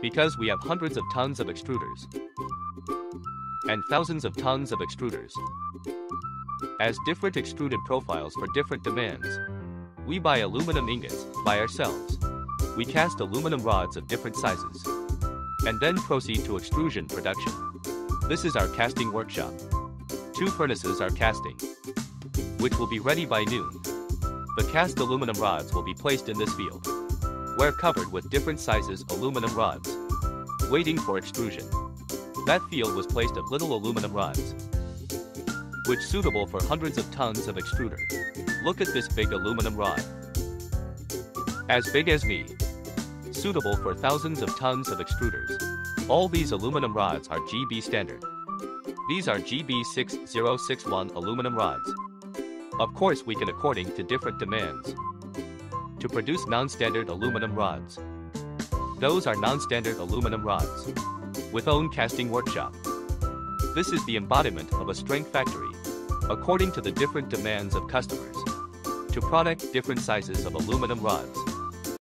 Because we have hundreds of tons of extruders and thousands of tons of extruders. As different extruded profiles for different demands. We buy aluminum ingots by ourselves. We cast aluminum rods of different sizes. And then proceed to extrusion production. This is our casting workshop. Two furnaces are casting, which will be ready by noon. The cast aluminum rods will be placed in this field, where covered with different sizes aluminum rods, waiting for extrusion. That field was placed of little aluminum rods, which suitable for hundreds of tons of extruder. Look at this big aluminum rod. As big as me. Suitable for thousands of tons of extruders. All these aluminum rods are GB standard. These are GB6061 aluminum rods. Of course we can according to different demands. To produce non-standard aluminum rods. Those are non-standard aluminum rods. With own casting workshop. This is the embodiment of a strength factory, according to the different demands of customers. To product different sizes of aluminum rods.